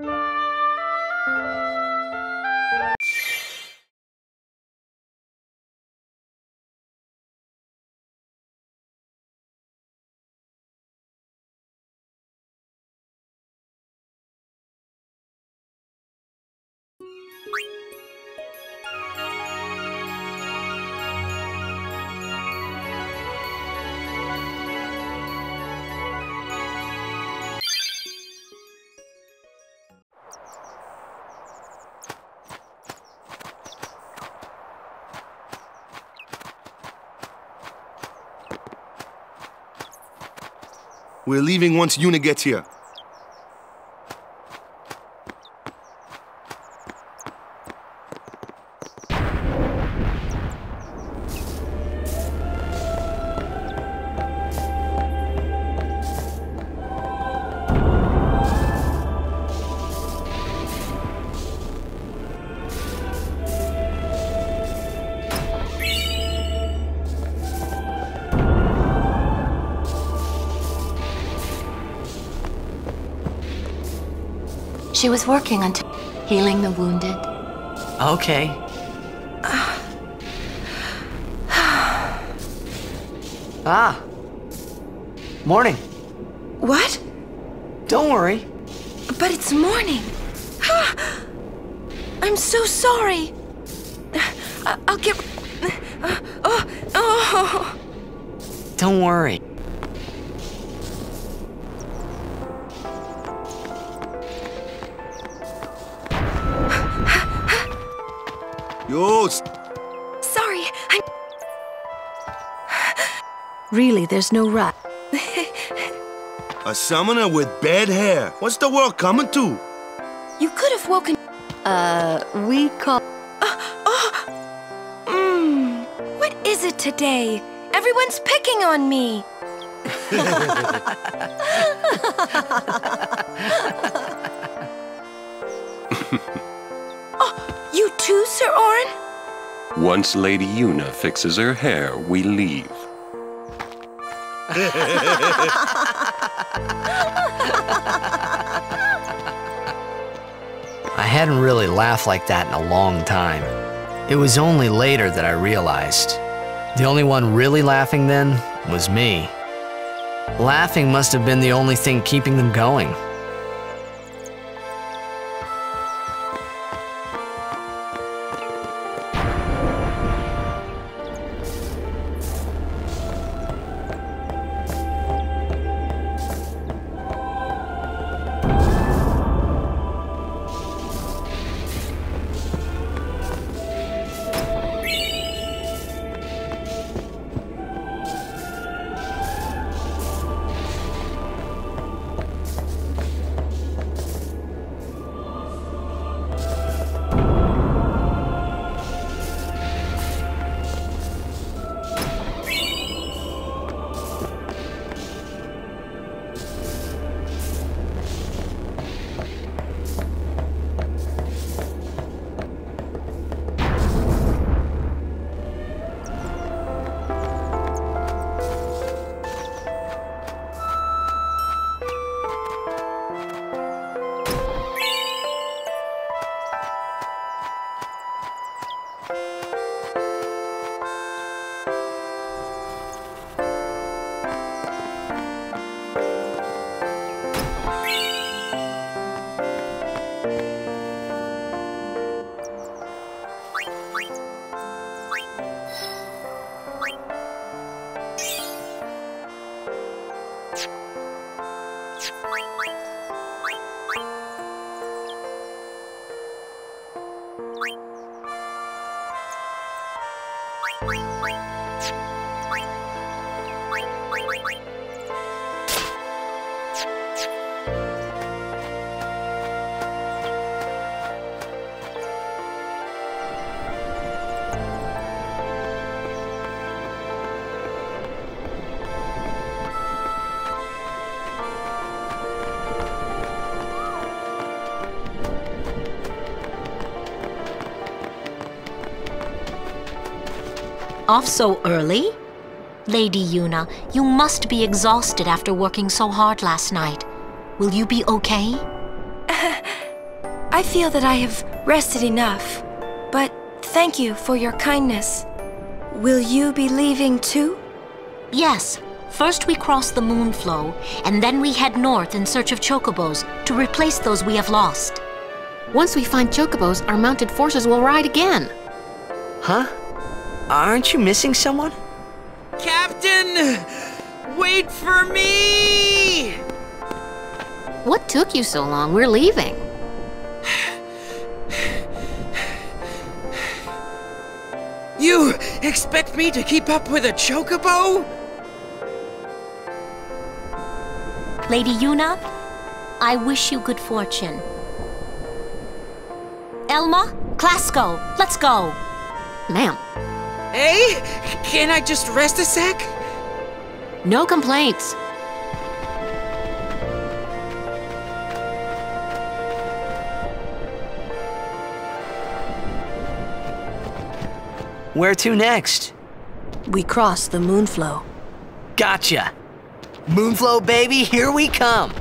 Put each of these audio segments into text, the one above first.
you We're leaving once Yuna gets here. Working on healing the wounded. Okay. ah. Morning. What? Don't worry. But it's morning. I'm so sorry. I- will get. Oh, oh. Don't worry. Sorry, I'm... Really, there's no rat. a summoner with bad hair. What's the world coming to? You could have woken... Uh, we call... Mmm, what is it today? Everyone's picking on me. Sir Auron? Once Lady Yuna fixes her hair, we leave. I hadn't really laughed like that in a long time. It was only later that I realized. The only one really laughing then was me. Laughing must have been the only thing keeping them going. Off so early? Lady Yuna, you must be exhausted after working so hard last night. Will you be okay? I feel that I have rested enough. But thank you for your kindness. Will you be leaving too? Yes. First we cross the Moonflow, and then we head north in search of chocobos to replace those we have lost. Once we find chocobos, our mounted forces will ride again. Huh? Aren't you missing someone? Captain! Wait for me! What took you so long? We're leaving. You expect me to keep up with a chocobo? Lady Yuna, I wish you good fortune. Elma, Clasko, let's go. Ma'am, Hey, can I just rest a sec? no complaints. Where to next? We cross the Moonflow. Gotcha. Moonflow, baby, here we come.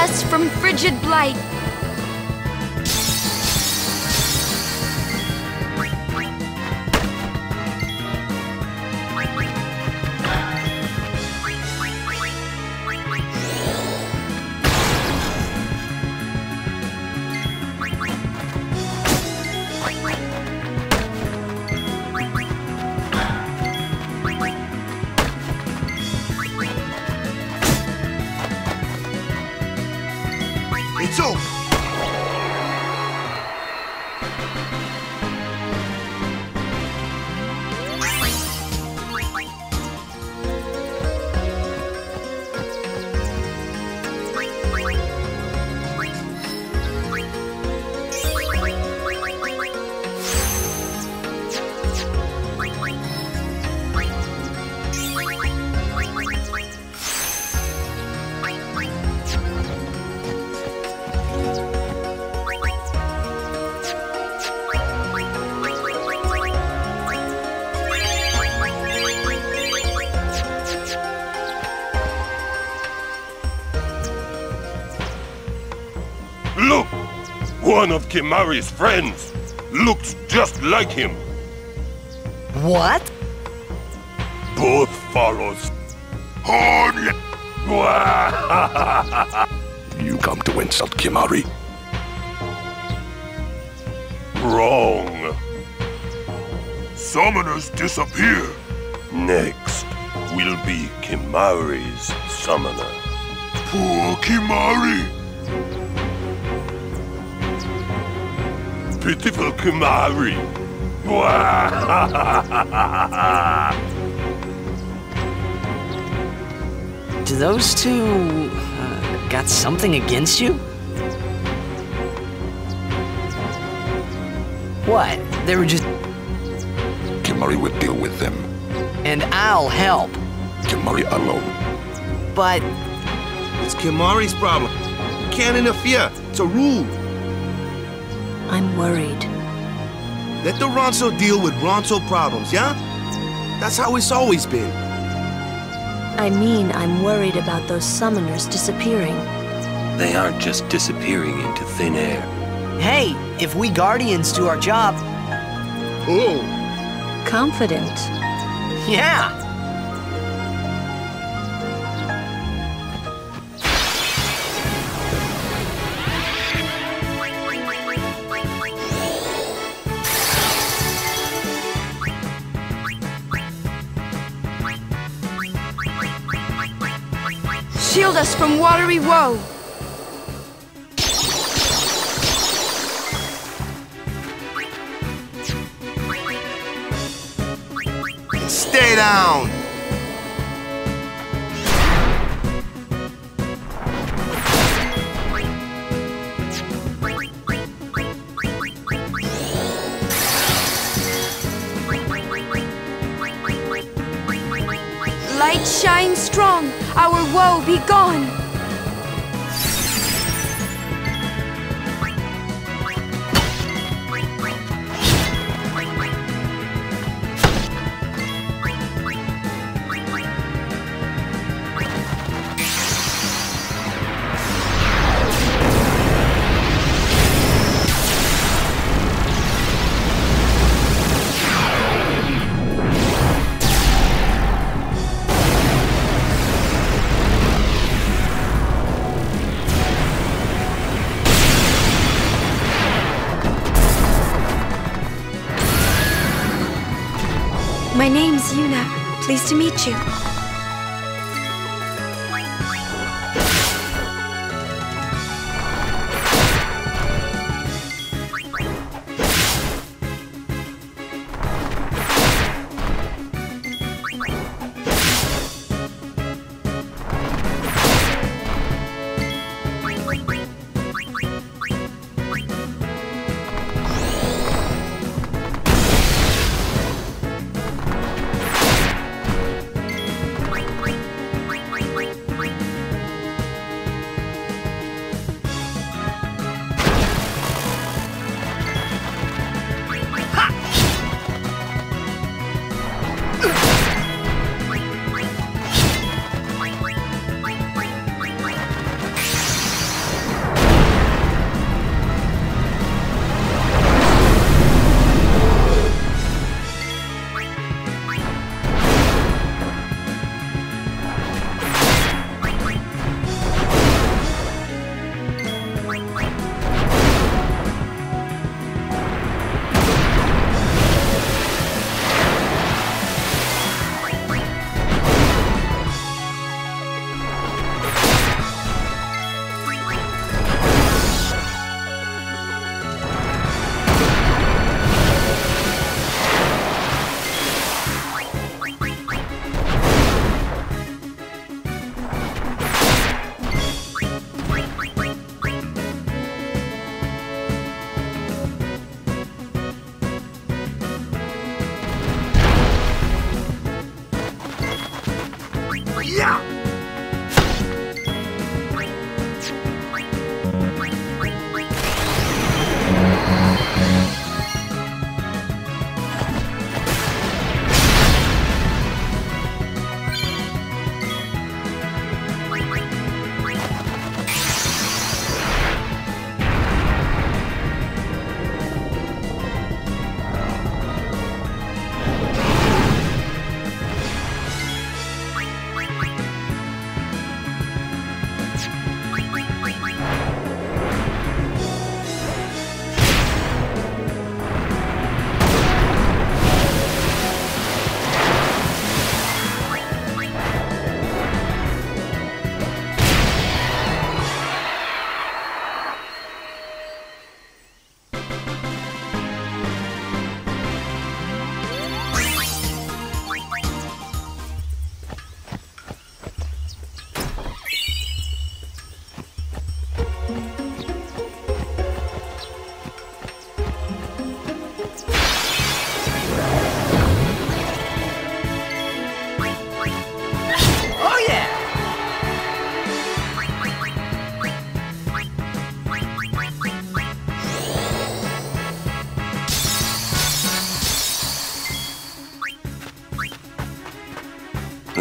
Us from frigid blight. One of Kimahri's friends looks just like him. What? Both follows. You come to insult Kimahri? Wrong. Summoners disappear. Next will be Kimahri's summoner. Poor Kimahri. Pitiful Kimahri. Do those two uh, got something against you? What? They were just. Kimahri would deal with them. And I'll help. Kimahri alone. But. It's Kimahri's problem. You can't interfere. It's a rule. I'm worried. Let the Ronso deal with Ronso problems, yeah? That's how it's always been. I mean, I'm worried about those summoners disappearing. They aren't just disappearing into thin air. Hey, if we Guardians do our job. Oh. Confident. Yeah. Shield us from watery woe! Stay down! Light shine strong, our woe be gone! Pleased to meet you.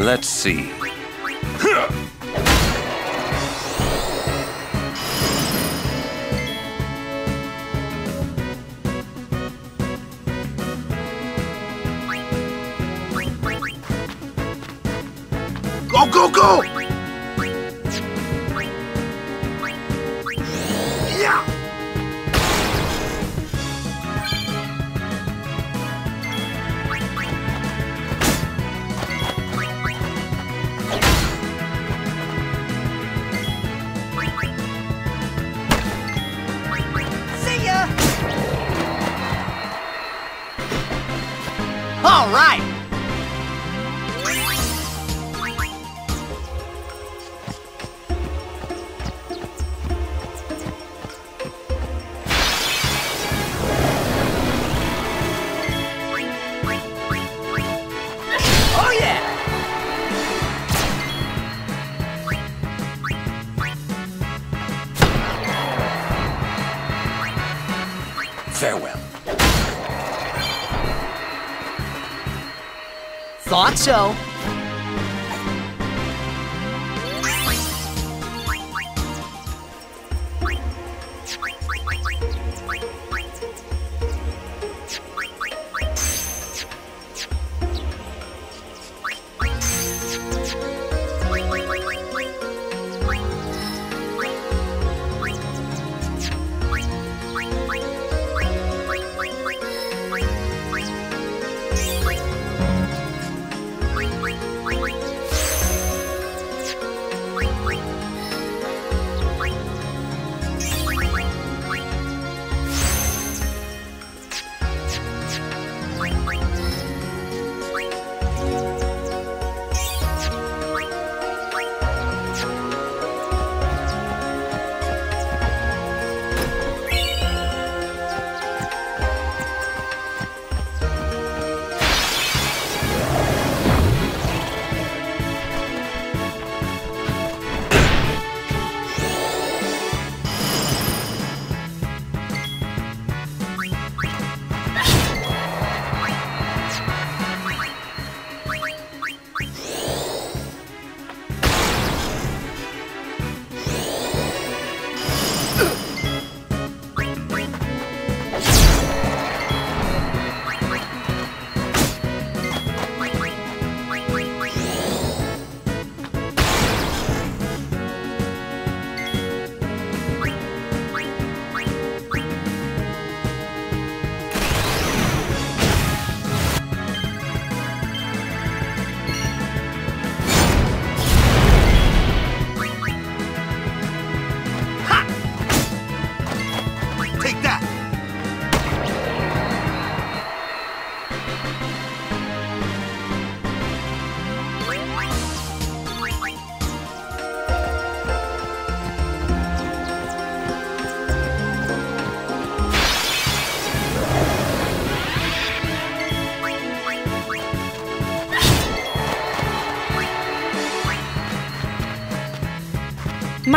Let's see. Go, go, go! So.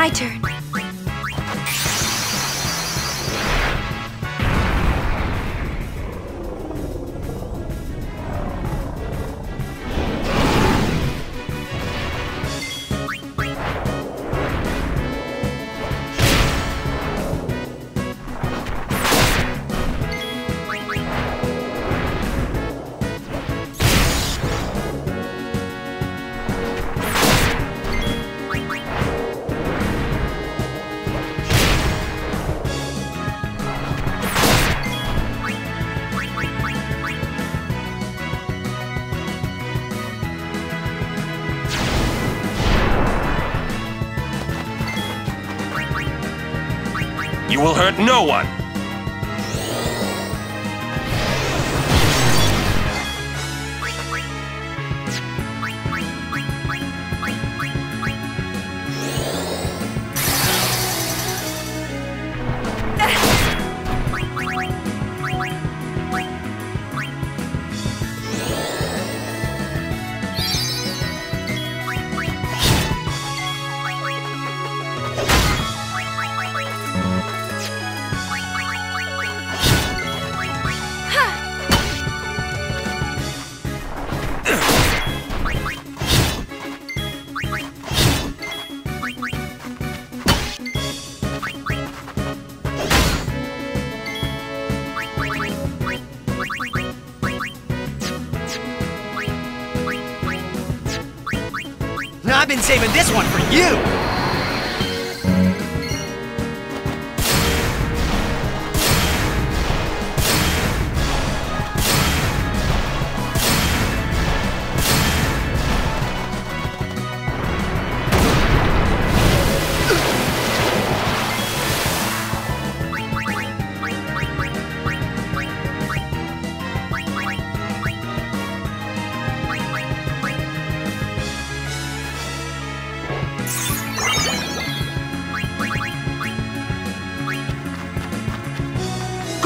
My turn. Will hurt no one. This one for you!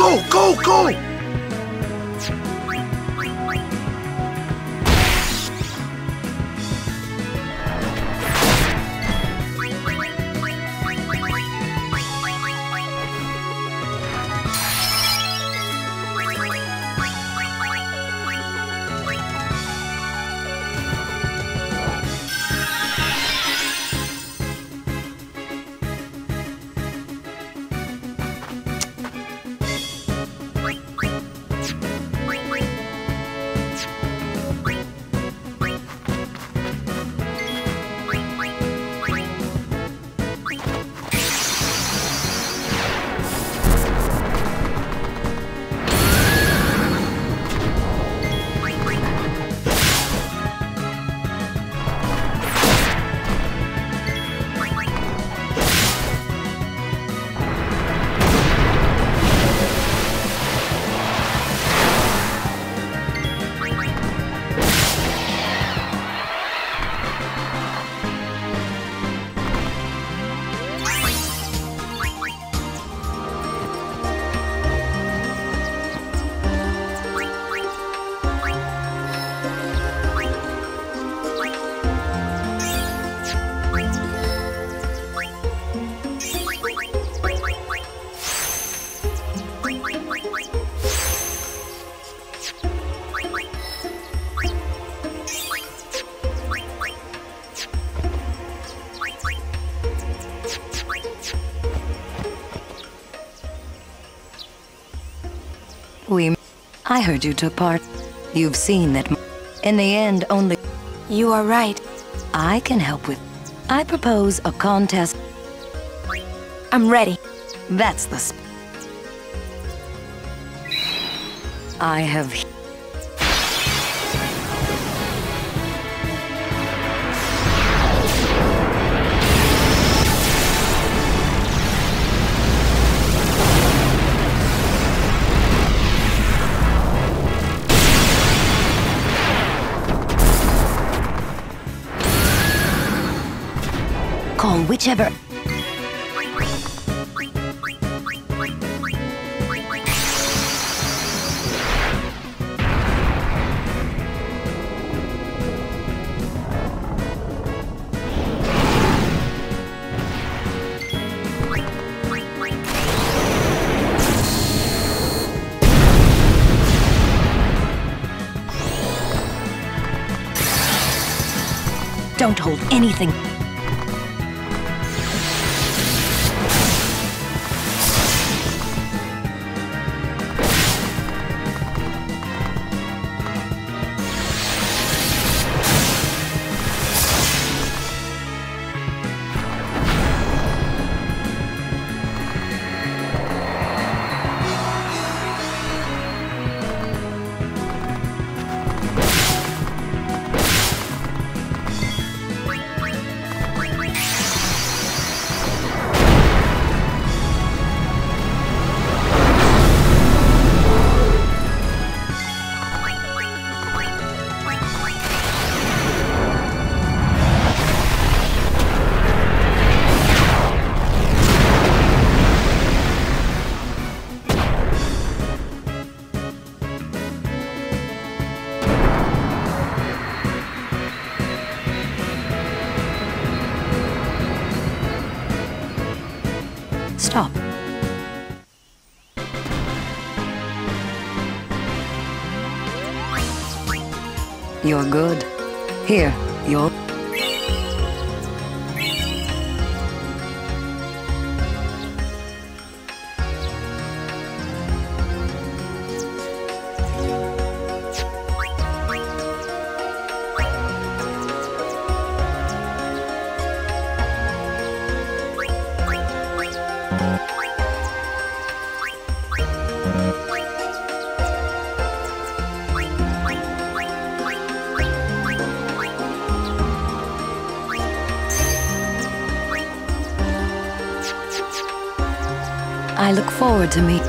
Go, go, go! I heard you took part. You've seen that. In the end, only. You are right. I can help with. I propose a contest. I'm ready. That's the. Sp- I have. Whichever. Don't hold anything. Stop. You're good. Here, forward to meet.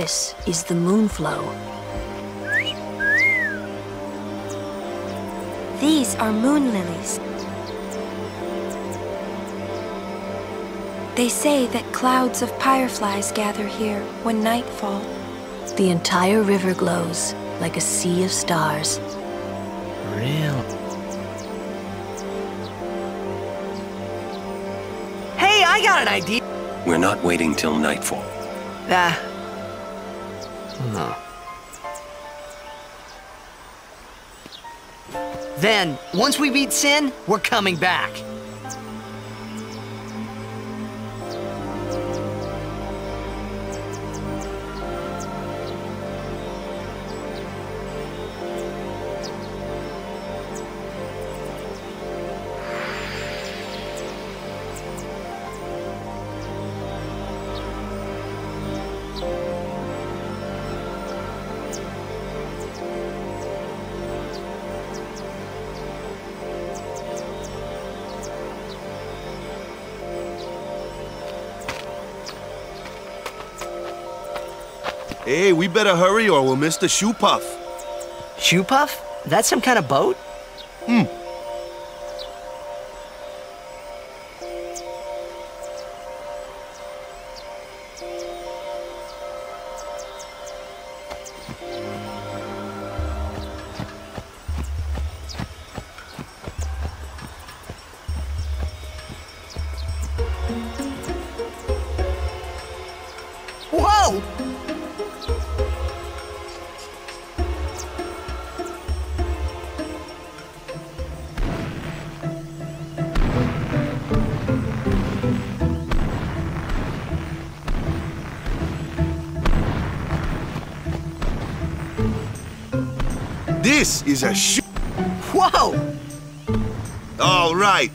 This is the Moonflow. These are moon lilies. They say that clouds of fireflies gather here when night falls. The entire river glows like a sea of stars. Real. Hey, I got an idea. We're not waiting till nightfall. Ah, Huh. then, once we beat Sin, we're coming back. We better hurry or we'll miss the shoopuf. Shoe Puff? That's some kind of boat? Hmm. This is a shoe. Whoa! All right,